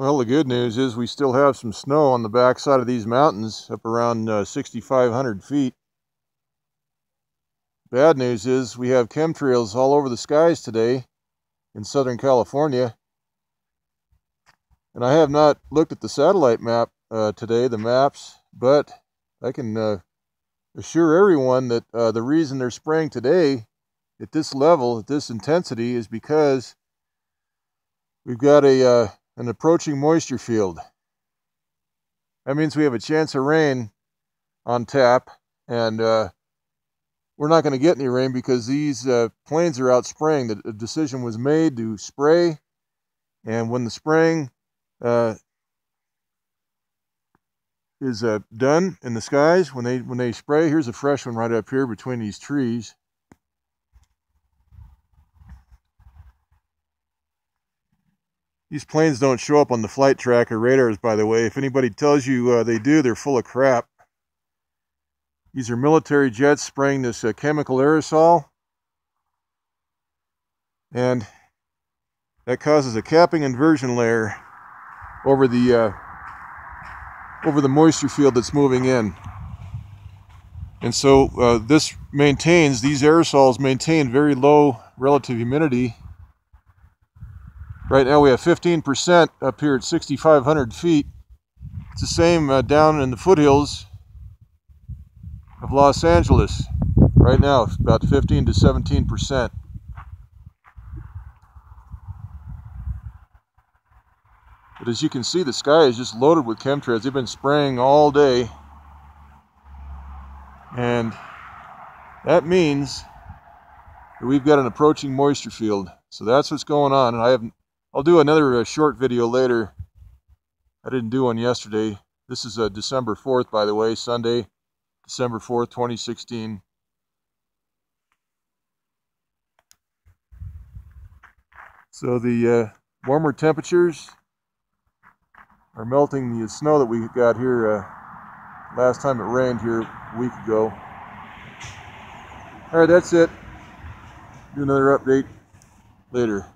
Well, the good news is we still have some snow on the backside of these mountains up around uh, 6,500 feet. Bad news is we have chemtrails all over the skies today in Southern California. And I have not looked at the satellite map uh, today, the maps, but I can uh, assure everyone that uh, the reason they're spraying today at this level, at this intensity, is because we've got a uh, an approaching moisture field. That means we have a chance of rain on tap, and uh, we're not going to get any rain because these uh, planes are out spraying. The decision was made to spray, and when the spraying uh, is uh, done in the skies, when they when they spray, here's a fresh one right up here between these trees. These planes don't show up on the flight tracker radars, by the way. If anybody tells you uh, they do, they're full of crap. These are military jets spraying this uh, chemical aerosol. And that causes a capping inversion layer over the uh, over the moisture field that's moving in. And so uh, this maintains, these aerosols maintain very low relative humidity Right now we have 15% up here at 6,500 feet. It's the same uh, down in the foothills of Los Angeles. Right now, about 15 to 17%. But as you can see, the sky is just loaded with chemtrails. They've been spraying all day. And that means that we've got an approaching moisture field. So that's what's going on. And I have I'll do another uh, short video later. I didn't do one yesterday. This is uh, December 4th, by the way, Sunday, December 4th, 2016. So the uh, warmer temperatures are melting the snow that we got here uh, last time it rained here a week ago. All right, that's it. Do another update later.